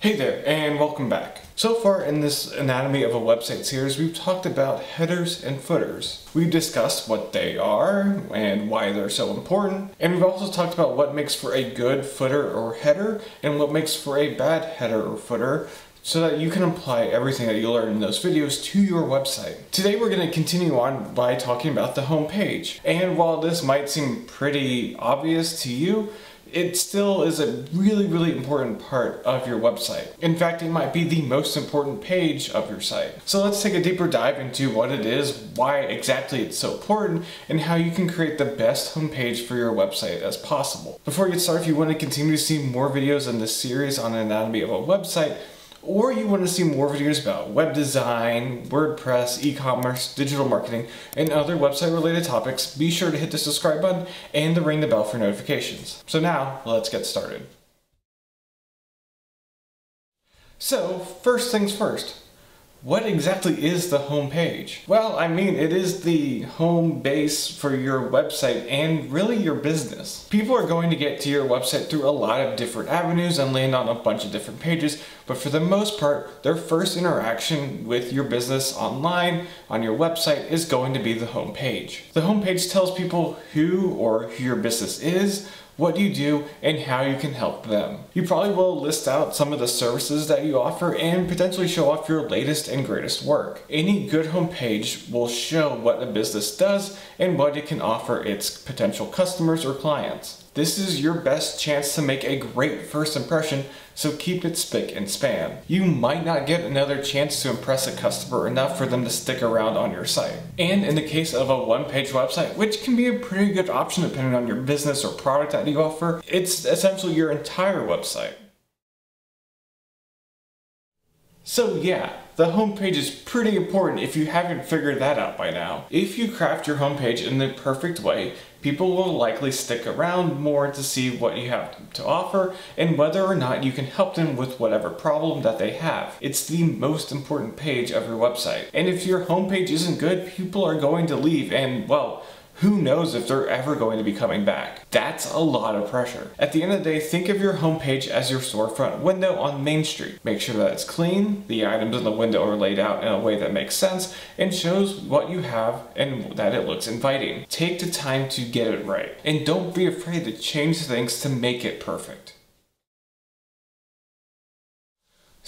Hey there, and welcome back. So far in this Anatomy of a Website series, we've talked about headers and footers. We've discussed what they are and why they're so important, and we've also talked about what makes for a good footer or header and what makes for a bad header or footer so that you can apply everything that you learn in those videos to your website. Today we're going to continue on by talking about the home page. And while this might seem pretty obvious to you, it still is a really, really important part of your website. In fact, it might be the most important page of your site. So let's take a deeper dive into what it is, why exactly it's so important, and how you can create the best homepage for your website as possible. Before we get started, if you want to continue to see more videos in this series on anatomy of a website, or you want to see more videos about web design, WordPress, e-commerce, digital marketing, and other website related topics, be sure to hit the subscribe button and to ring the bell for notifications. So now, let's get started. So, first things first, what exactly is the home page? Well, I mean, it is the home base for your website and really your business. People are going to get to your website through a lot of different avenues and land on a bunch of different pages, but for the most part, their first interaction with your business online on your website is going to be the home page. The home page tells people who or who your business is, what you do, and how you can help them. You probably will list out some of the services that you offer and potentially show off your latest and greatest work. Any good homepage will show what a business does and what it can offer its potential customers or clients. This is your best chance to make a great first impression, so keep it spick and span. You might not get another chance to impress a customer enough for them to stick around on your site. And in the case of a one-page website, which can be a pretty good option depending on your business or product that you offer, it's essentially your entire website. So yeah, the homepage is pretty important if you haven't figured that out by now. If you craft your homepage in the perfect way, people will likely stick around more to see what you have to offer and whether or not you can help them with whatever problem that they have. It's the most important page of your website. And if your homepage isn't good, people are going to leave and, well, who knows if they're ever going to be coming back. That's a lot of pressure. At the end of the day, think of your homepage as your storefront window on Main Street. Make sure that it's clean, the items in the window are laid out in a way that makes sense, and shows what you have and that it looks inviting. Take the time to get it right. And don't be afraid to change things to make it perfect.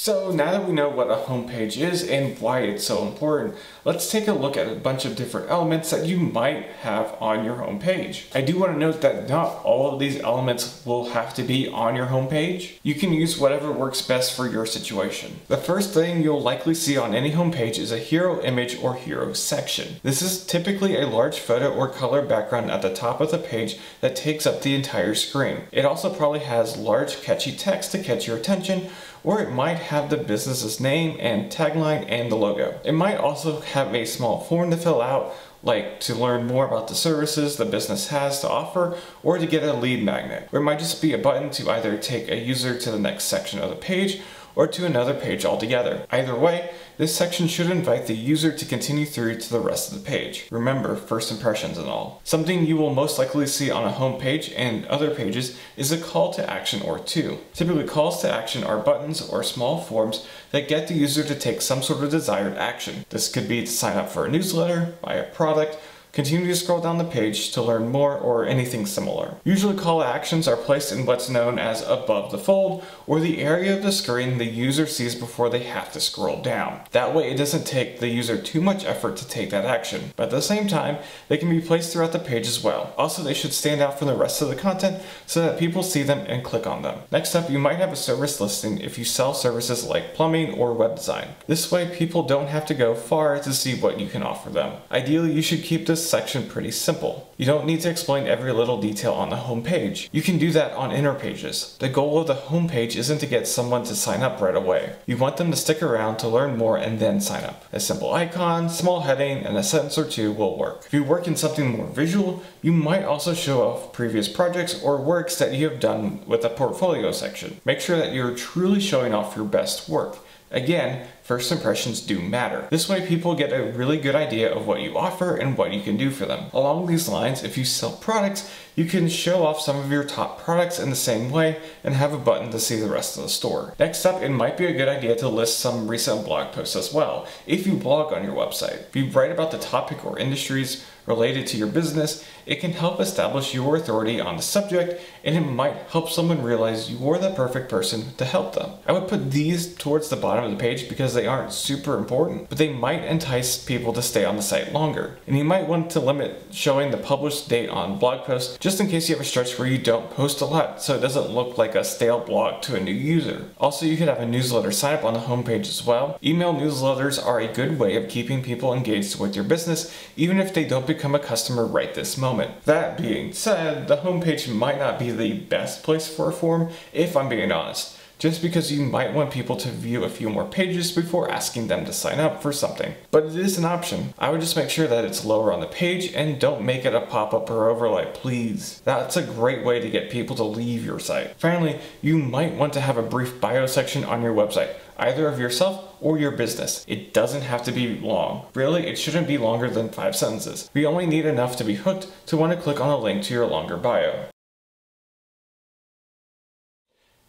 So now that we know what a homepage is and why it's so important, let's take a look at a bunch of different elements that you might have on your homepage. I do want to note that not all of these elements will have to be on your homepage. You can use whatever works best for your situation. The first thing you'll likely see on any homepage is a hero image or hero section. This is typically a large photo or color background at the top of the page that takes up the entire screen. It also probably has large catchy text to catch your attention or it might have the business's name and tagline and the logo. It might also have a small form to fill out like to learn more about the services the business has to offer or to get a lead magnet. Or it might just be a button to either take a user to the next section of the page or to another page altogether. Either way, this section should invite the user to continue through to the rest of the page. Remember, first impressions and all. Something you will most likely see on a home page and other pages is a call to action or two. Typically calls to action are buttons or small forms that get the user to take some sort of desired action. This could be to sign up for a newsletter, buy a product, Continue to scroll down the page to learn more or anything similar. Usually call actions are placed in what's known as above the fold, or the area of the screen the user sees before they have to scroll down. That way it doesn't take the user too much effort to take that action, but at the same time, they can be placed throughout the page as well. Also, they should stand out from the rest of the content so that people see them and click on them. Next up, you might have a service listing if you sell services like plumbing or web design. This way, people don't have to go far to see what you can offer them. Ideally, you should keep this this section pretty simple. You don't need to explain every little detail on the home page. You can do that on inner pages. The goal of the home page isn't to get someone to sign up right away. You want them to stick around to learn more and then sign up. A simple icon, small heading, and a sentence or two will work. If you work in something more visual, you might also show off previous projects or works that you have done with a portfolio section. Make sure that you're truly showing off your best work. Again, first impressions do matter. This way people get a really good idea of what you offer and what you can do for them. Along these lines, if you sell products, You can show off some of your top products in the same way and have a button to see the rest of the store. Next up, it might be a good idea to list some recent blog posts as well, if you blog on your website. If you write about the topic or industries related to your business, it can help establish your authority on the subject and it might help someone realize you're the perfect person to help them. I would put these towards the bottom of the page because they aren't super important, but they might entice people to stay on the site longer. And you might want to limit showing the published date on blog posts just in case you have a stretch where you don't post a lot so it doesn't look like a stale blog to a new user. Also, you could have a newsletter sign up on the homepage as well. Email newsletters are a good way of keeping people engaged with your business even if they don't become become a customer right this moment. That being said, the homepage might not be the best place for a form, if I'm being honest just because you might want people to view a few more pages before asking them to sign up for something. But it is an option. I would just make sure that it's lower on the page and don't make it a pop-up or overlay, please. That's a great way to get people to leave your site. Finally, you might want to have a brief bio section on your website, either of yourself or your business. It doesn't have to be long. Really, it shouldn't be longer than five sentences. We only need enough to be hooked to want to click on a link to your longer bio.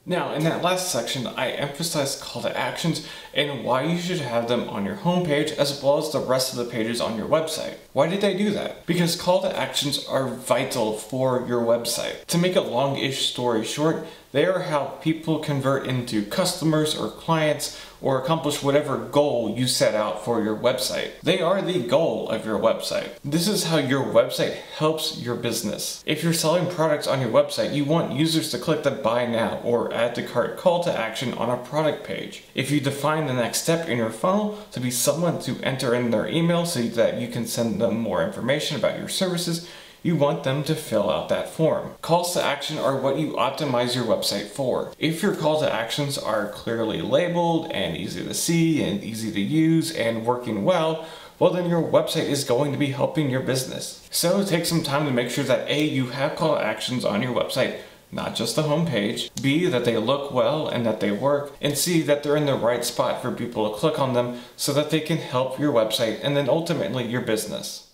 Now, in that last section, I emphasized call to actions and why you should have them on your homepage as well as the rest of the pages on your website. Why did I do that? Because call to actions are vital for your website. To make a long-ish story short, they are how people convert into customers or clients or accomplish whatever goal you set out for your website. They are the goal of your website. This is how your website helps your business. If you're selling products on your website, you want users to click the buy now or add to cart call to action on a product page. If you define the next step in your funnel to be someone to enter in their email so that you can send them more information about your services, you want them to fill out that form. Calls to action are what you optimize your website for. If your call to actions are clearly labeled and easy to see and easy to use and working well, well then your website is going to be helping your business. So take some time to make sure that A, you have call to actions on your website, not just the homepage, B, that they look well and that they work, and C, that they're in the right spot for people to click on them so that they can help your website and then ultimately your business.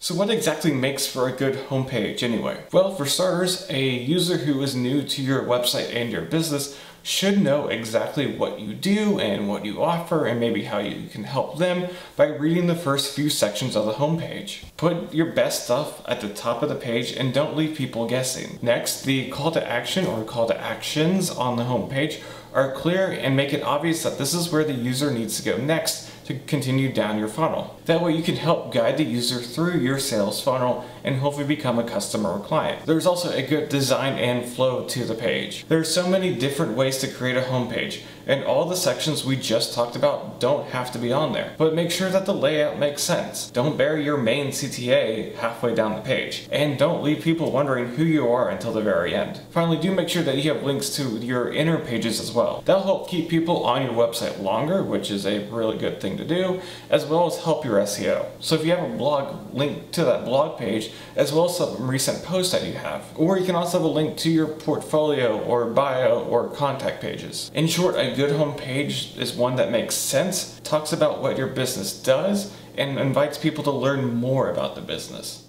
So what exactly makes for a good homepage anyway? Well, for starters, a user who is new to your website and your business should know exactly what you do and what you offer and maybe how you can help them by reading the first few sections of the homepage. Put your best stuff at the top of the page and don't leave people guessing. Next, the call to action or call to actions on the homepage are clear and make it obvious that this is where the user needs to go next to continue down your funnel. That way you can help guide the user through your sales funnel and hopefully become a customer or client. There's also a good design and flow to the page. There are so many different ways to create a homepage and all the sections we just talked about don't have to be on there. But make sure that the layout makes sense. Don't bury your main CTA halfway down the page. And don't leave people wondering who you are until the very end. Finally, do make sure that you have links to your inner pages as well. That'll help keep people on your website longer, which is a really good thing to do, as well as help your SEO. So if you have a blog, link to that blog page, as well as some recent posts that you have. Or you can also have a link to your portfolio or bio or contact pages. In short, good homepage is one that makes sense, talks about what your business does, and invites people to learn more about the business.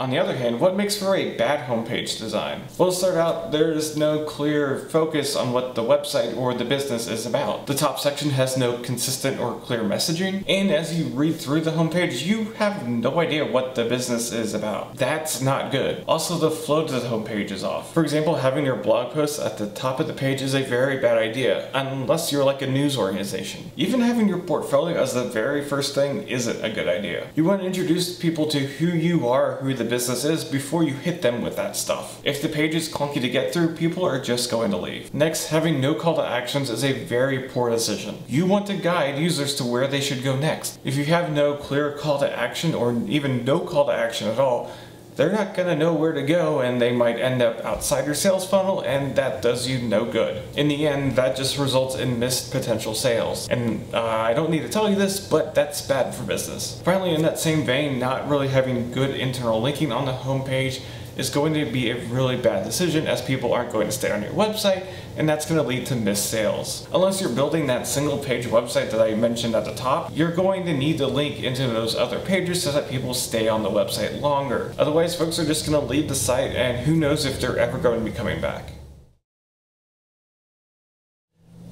On the other hand, what makes for a bad homepage design? Well, start out, there's no clear focus on what the website or the business is about. The top section has no consistent or clear messaging, and as you read through the homepage, you have no idea what the business is about. That's not good. Also, the flow to the homepage is off. For example, having your blog posts at the top of the page is a very bad idea, unless you're like a news organization. Even having your portfolio as the very first thing isn't a good idea. You want to introduce people to who you are, who the business is before you hit them with that stuff. If the page is clunky to get through, people are just going to leave. Next, having no call to actions is a very poor decision. You want to guide users to where they should go next. If you have no clear call to action or even no call to action at all, they're not going to know where to go and they might end up outside your sales funnel and that does you no good. In the end, that just results in missed potential sales. And uh, I don't need to tell you this, but that's bad for business. Finally, in that same vein, not really having good internal linking on the homepage is going to be a really bad decision as people aren't going to stay on your website and that's going to lead to missed sales. Unless you're building that single page website that I mentioned at the top, you're going to need to link into those other pages so that people stay on the website longer. Otherwise, folks are just going to leave the site and who knows if they're ever going to be coming back.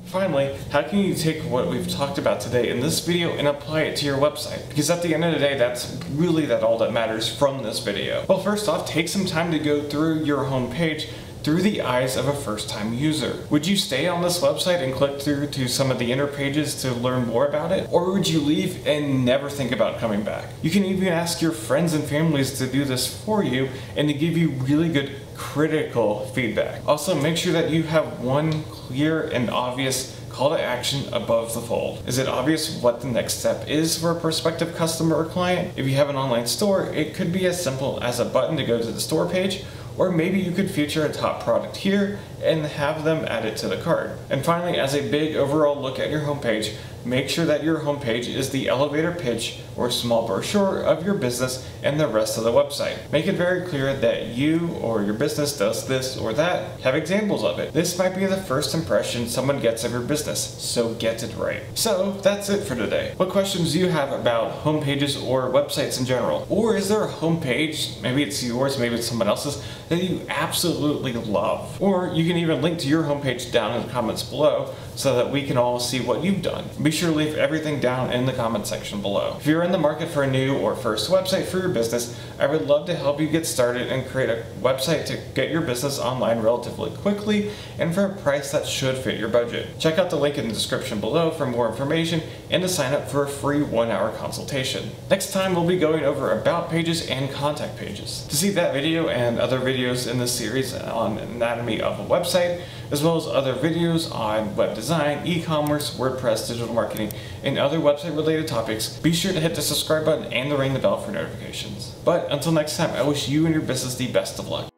Finally, how can you take what we've talked about today in this video and apply it to your website? Because at the end of the day, that's really that all that matters from this video. Well, first off, take some time to go through your homepage through the eyes of a first-time user. Would you stay on this website and click through to some of the inner pages to learn more about it? Or would you leave and never think about coming back? You can even ask your friends and families to do this for you and to give you really good critical feedback. Also, make sure that you have one clear and obvious call to action above the fold. Is it obvious what the next step is for a prospective customer or client? If you have an online store, it could be as simple as a button to go to the store page or maybe you could feature a top product here and have them add it to the cart. And finally, as a big overall look at your homepage, make sure that your homepage is the elevator pitch or small brochure of your business and the rest of the website. Make it very clear that you or your business does this or that. Have examples of it. This might be the first impression someone gets of your business, so get it right. So that's it for today. What questions do you have about homepages or websites in general? Or is there a homepage, maybe it's yours, maybe it's someone else's, that you absolutely love? Or you can even link to your homepage down in the comments below so that we can all see what you've done. Be sure to leave everything down in the comment section below. If you're in the market for a new or first website for your business, I would love to help you get started and create a website to get your business online relatively quickly and for a price that should fit your budget. Check out the link in the description below for more information and to sign up for a free one hour consultation. Next time we'll be going over about pages and contact pages. To see that video and other videos in this series on anatomy of a website, as well as other videos on web design, e-commerce, WordPress, digital marketing, and other website related topics, be sure to hit the subscribe button and the ring the bell for notifications. But until next time, I wish you and your business the best of luck.